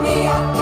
me up.